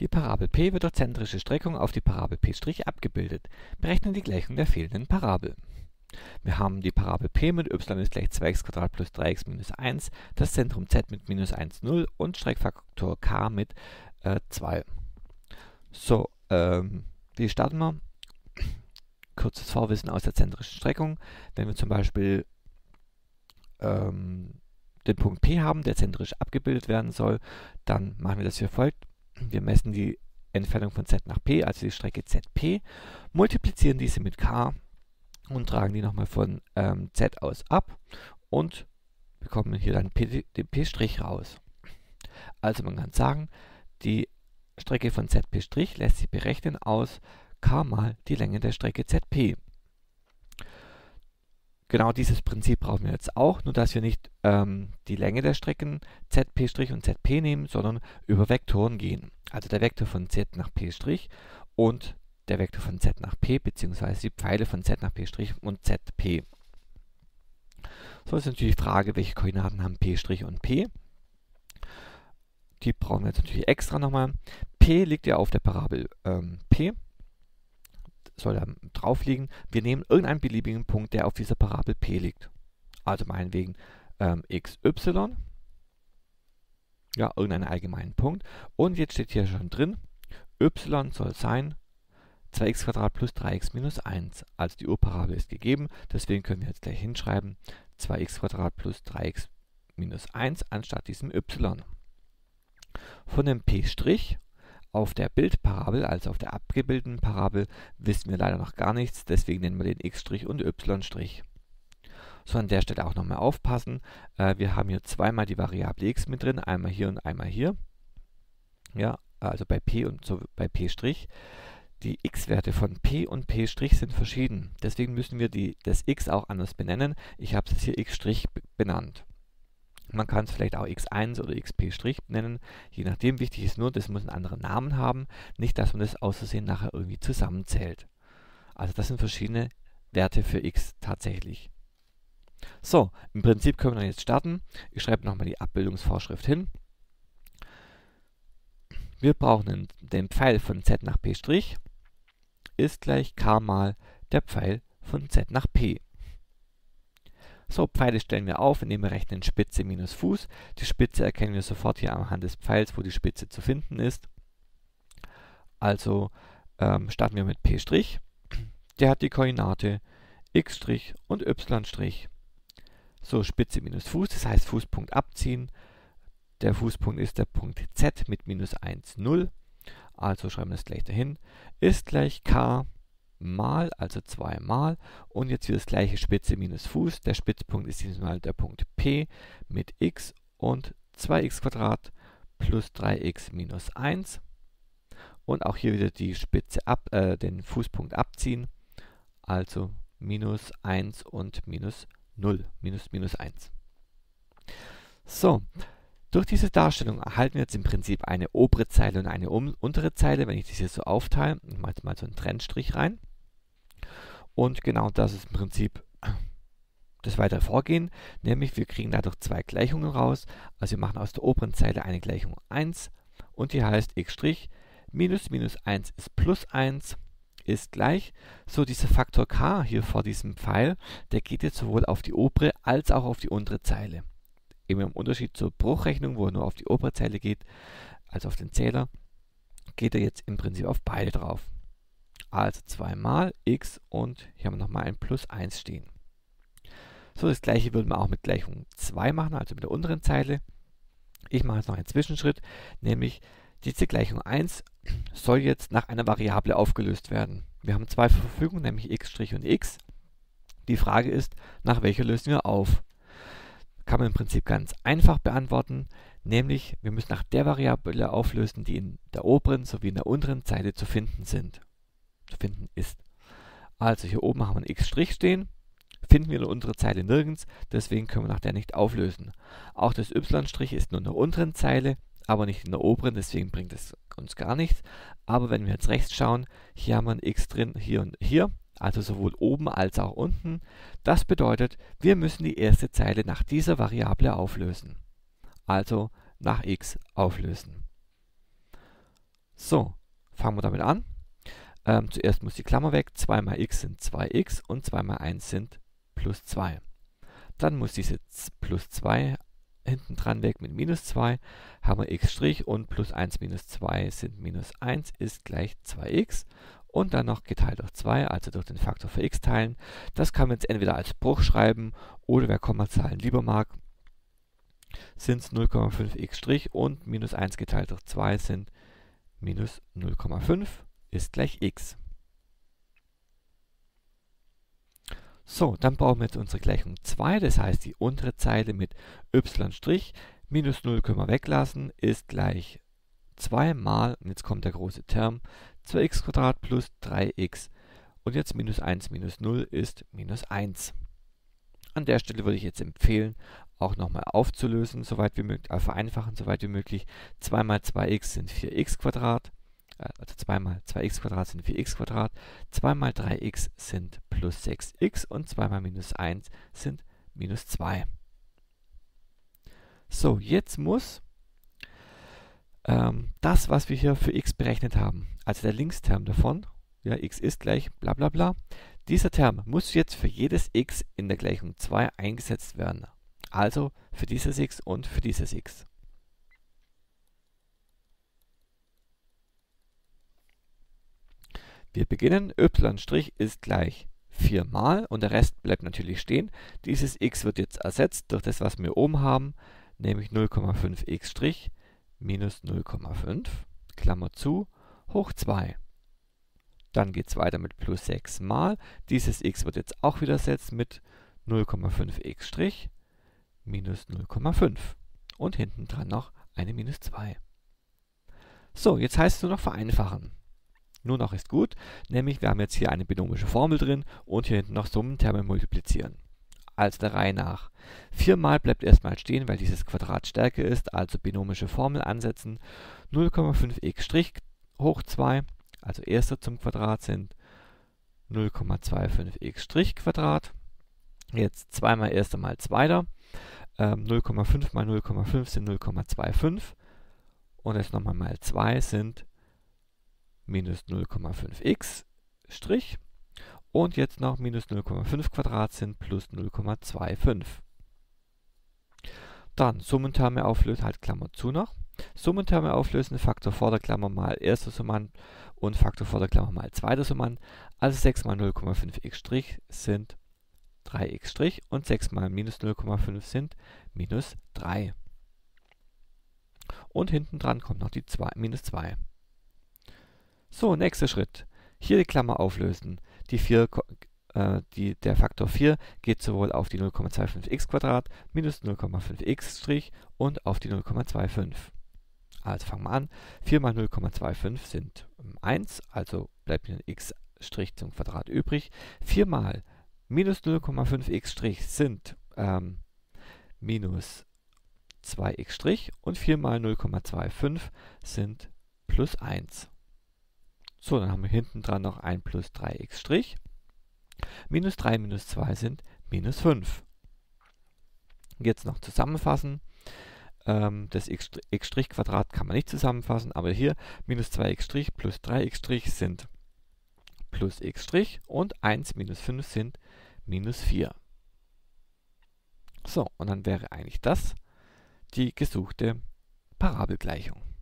Die Parabel p wird durch zentrische Streckung auf die Parabel p' abgebildet. Berechnen die Gleichung der fehlenden Parabel. Wir haben die Parabel p mit y ist gleich 2x plus 3x minus 1, das Zentrum z mit minus 1, 0 und Streckfaktor k mit äh, 2. So, ähm, wie starten wir? Kurzes Vorwissen aus der zentrischen Streckung. Wenn wir zum Beispiel ähm, den Punkt P haben, der zentrisch abgebildet werden soll, dann machen wir das wie folgt. Wir messen die Entfernung von z nach p, also die Strecke zp, multiplizieren diese mit k und tragen die nochmal von ähm, z aus ab und bekommen hier dann p, den p' raus. Also man kann sagen, die Strecke von zp' lässt sich berechnen aus k mal die Länge der Strecke zp. Genau dieses Prinzip brauchen wir jetzt auch, nur dass wir nicht ähm, die Länge der Strecken zp' und zp nehmen, sondern über Vektoren gehen. Also der Vektor von z nach p' und der Vektor von z nach p, beziehungsweise die Pfeile von z nach p' und zp. So ist natürlich die Frage, welche Koordinaten haben p' und p. Die brauchen wir jetzt natürlich extra nochmal. p liegt ja auf der Parabel ähm, p soll da drauf liegen. Wir nehmen irgendeinen beliebigen Punkt, der auf dieser Parabel P liegt. Also meinetwegen ähm, xy. Ja, irgendeinen allgemeinen Punkt. Und jetzt steht hier schon drin, y soll sein 2x plus 3x minus 1. Also die Urparabel ist gegeben, deswegen können wir jetzt gleich hinschreiben 2x plus 3x minus 1 anstatt diesem y. Von dem P' auf der Bildparabel, also auf der abgebildeten Parabel, wissen wir leider noch gar nichts, deswegen nennen wir den x' und y'. So, an der Stelle auch nochmal aufpassen. Äh, wir haben hier zweimal die Variable x mit drin, einmal hier und einmal hier. Ja, also bei p und so bei p'. Die x-Werte von p und p' sind verschieden. Deswegen müssen wir die, das x auch anders benennen. Ich habe es hier x' benannt. Man kann es vielleicht auch x1 oder xp' nennen, je nachdem. Wichtig ist nur, das muss einen anderen Namen haben, nicht, dass man das aus Versehen nachher irgendwie zusammenzählt. Also das sind verschiedene Werte für x tatsächlich. So, im Prinzip können wir dann jetzt starten. Ich schreibe nochmal die Abbildungsvorschrift hin. Wir brauchen den Pfeil von z nach p' ist gleich k mal der Pfeil von z nach p. So, Pfeile stellen wir auf, indem wir rechnen Spitze minus Fuß. Die Spitze erkennen wir sofort hier anhand des Pfeils, wo die Spitze zu finden ist. Also ähm, starten wir mit P'. Der hat die Koordinate x' und y'. So, Spitze minus Fuß, das heißt Fußpunkt abziehen. Der Fußpunkt ist der Punkt Z mit minus 1, 0. Also schreiben wir das gleich dahin. Ist gleich k mal, also 2 mal. Und jetzt wieder das gleiche Spitze minus Fuß. Der Spitzpunkt ist dieses Mal der Punkt P mit x und 2x plus 3x minus 1. Und auch hier wieder die Spitze ab, äh, den Fußpunkt abziehen. Also minus 1 und minus 0. Minus minus 1. So, durch diese Darstellung erhalten wir jetzt im Prinzip eine obere Zeile und eine untere Zeile. Wenn ich das hier so aufteile, ich mache jetzt mal so einen Trennstrich rein. Und genau das ist im Prinzip das weitere Vorgehen, nämlich wir kriegen dadurch zwei Gleichungen raus. Also wir machen aus der oberen Zeile eine Gleichung 1 und die heißt x' minus minus 1 ist plus 1 ist gleich. So, dieser Faktor k hier vor diesem Pfeil, der geht jetzt sowohl auf die obere als auch auf die untere Zeile eben im Unterschied zur Bruchrechnung, wo er nur auf die obere Zeile geht, als auf den Zähler, geht er jetzt im Prinzip auf beide drauf. Also zweimal x und hier haben wir nochmal ein Plus 1 stehen. So, das gleiche würden wir auch mit Gleichung 2 machen, also mit der unteren Zeile. Ich mache jetzt noch einen Zwischenschritt, nämlich diese Gleichung 1 soll jetzt nach einer Variable aufgelöst werden. Wir haben zwei Verfügungen, nämlich x' und x. Die Frage ist, nach welcher lösen wir auf? kann man im Prinzip ganz einfach beantworten, nämlich wir müssen nach der Variable auflösen, die in der oberen sowie in der unteren Zeile zu finden sind, zu finden ist. Also hier oben haben wir ein x' stehen, finden wir unteren Zeile nirgends, deswegen können wir nach der nicht auflösen. Auch das y' ist nur in der unteren Zeile, aber nicht in der oberen, deswegen bringt es uns gar nichts. Aber wenn wir jetzt rechts schauen, hier haben wir ein x drin, hier und hier, also sowohl oben als auch unten. Das bedeutet, wir müssen die erste Zeile nach dieser Variable auflösen. Also nach x auflösen. So, fangen wir damit an. Ähm, zuerst muss die Klammer weg. 2 mal x sind 2x und 2 mal 1 sind plus 2. Dann muss diese plus 2 hinten dran weg mit minus 2. Haben wir x' und plus 1 minus 2 sind minus 1 ist gleich 2x. Und dann noch geteilt durch 2, also durch den Faktor für x teilen. Das kann man jetzt entweder als Bruch schreiben oder wer Kommazahlen lieber mag, sind es 0,5x' und minus 1 geteilt durch 2 sind minus 0,5 ist gleich x. So, dann brauchen wir jetzt unsere Gleichung 2, das heißt die untere Zeile mit y' minus 0 können wir weglassen, ist gleich 2 mal, und jetzt kommt der große Term, 2x plus 3x. Und jetzt minus 1 minus 0 ist minus 1. An der Stelle würde ich jetzt empfehlen, auch nochmal aufzulösen, soweit wie möglich, äh, vereinfachen, soweit wie möglich. 2 mal 2x sind 4x Quadrat, also 2 mal 2x Quadrat sind 4x Quadrat, 2 mal 3x sind plus 6x und 2 mal minus 1 sind minus 2. So, jetzt muss ähm, das, was wir hier für x berechnet haben, also der Linksterm davon, ja, x ist gleich bla bla bla, dieser Term muss jetzt für jedes x in der Gleichung 2 eingesetzt werden. Also für dieses x und für dieses x. Wir beginnen, y' ist gleich 4 mal und der Rest bleibt natürlich stehen. Dieses x wird jetzt ersetzt durch das, was wir oben haben, nämlich 0,5x' minus 0,5, Klammer zu, hoch 2. Dann geht es weiter mit plus 6 mal. Dieses x wird jetzt auch wieder ersetzt mit 0,5x' minus 0,5. Und hinten dran noch eine minus 2. So, jetzt heißt es nur noch vereinfachen. Nur noch ist gut, nämlich wir haben jetzt hier eine binomische Formel drin und hier hinten noch Summenterme multiplizieren. Also der Reihe nach. 4 mal bleibt erstmal stehen, weil dieses Quadrat stärker ist, also binomische Formel ansetzen. 0,5x' hoch 2 also erster zum Quadrat sind 0,25x Quadrat. Jetzt 2 mal erster mal zweiter. Ähm, 0,5 mal 0,5 sind 0,25. Und jetzt nochmal mal 2 sind minus 0,5x Strich. Und jetzt noch minus 0,5 Quadrat sind plus 0,25. Dann Summenterme auflösen, halt Klammer zu noch. Summenterme auflösen, Faktor vor der Klammer mal erster Summand und Faktor vor der Klammer mal zweiter Summand. Also 6 mal 0,5x' sind 3x' und 6 mal minus 0,5 sind minus 3. Und hinten dran kommt noch die 2, minus 2. So, nächster Schritt. Hier die Klammer auflösen. Die 4, äh, die, der Faktor 4 geht sowohl auf die 0,25x minus 0,5x' und auf die 0,25. Also fangen wir an. 4 mal 0,25 sind 1, also bleibt mir ein x' zum Quadrat übrig. 4 mal minus 0,5x' sind ähm, minus 2x' und 4 mal 0,25 sind plus 1. So, dann haben wir hinten dran noch 1 plus 3x'. Minus 3 minus 2 sind minus 5. Jetzt noch zusammenfassen. Ähm, das x' Quadrat kann man nicht zusammenfassen, aber hier minus 2x' plus 3x' sind plus x' und 1 minus 5 sind minus 4. So, und dann wäre eigentlich das die gesuchte Parabelgleichung.